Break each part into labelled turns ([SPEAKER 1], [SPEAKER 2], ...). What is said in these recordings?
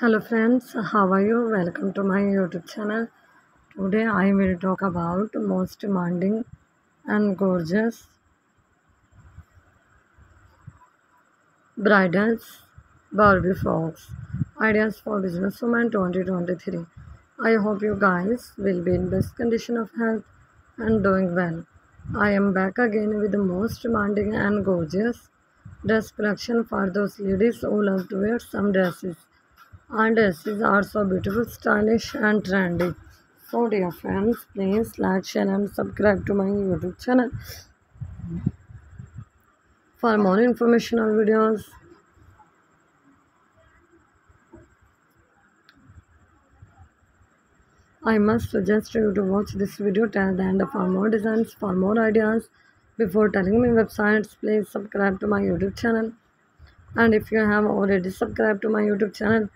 [SPEAKER 1] Hello friends, how are you? Welcome to my YouTube channel. Today I will talk about most demanding and gorgeous bridals Barbie frocks ideas for business businesswoman 2023. I hope you guys will be in best condition of health and doing well. I am back again with the most demanding and gorgeous dress collection for those ladies who love to wear some dresses and dresses are so beautiful, stylish, and trendy. So, dear friends, please like, share, and subscribe to my YouTube channel for more informational videos. I must suggest you to watch this video till the end for more designs, for more ideas. Before telling me websites, please subscribe to my YouTube channel. And if you have already subscribed to my YouTube channel,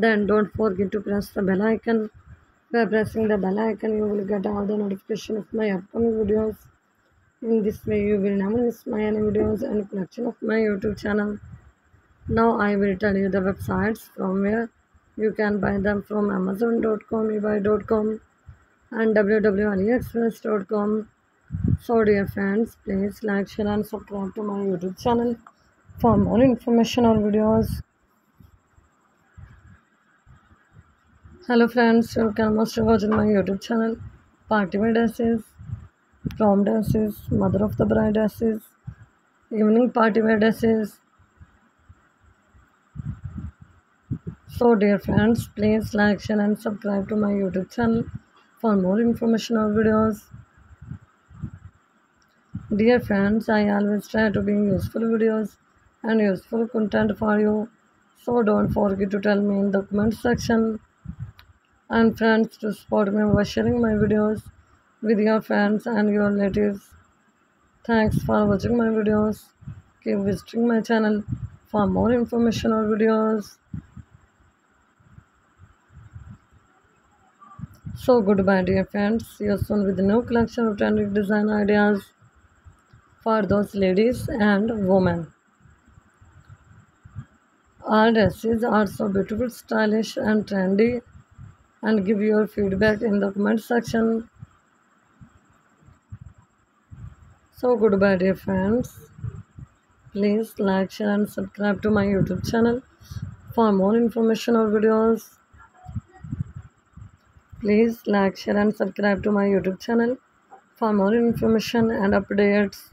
[SPEAKER 1] then don't forget to press the bell icon. By pressing the bell icon, you will get all the notification of my upcoming videos. In this way, you will never miss my any videos and collection of my YouTube channel. Now I will tell you the websites from where you can buy them from Amazon.com, eBay.com, and www.aliexpress.com. So, dear friends, please like, share, and subscribe to my YouTube channel for more information or videos. Hello friends, welcome most in my YouTube channel Party Wear Dresses, Prom Dresses, Mother of the Bride Dresses, Evening Party Wear Dresses. So dear friends, please like, share and subscribe to my YouTube channel for more information or videos. Dear friends, I always try to bring useful videos and useful content for you. So don't forget to tell me in the comment section and friends to support me by sharing my videos with your friends and your relatives. Thanks for watching my videos. Keep visiting my channel for more information or videos. So goodbye dear friends. See you soon with a new collection of trendy design ideas for those ladies and women. All dresses are so beautiful, stylish and trendy and give your feedback in the comment section. So goodbye dear friends. Please like, share and subscribe to my YouTube channel for more information or videos. Please like, share and subscribe to my YouTube channel for more information and updates.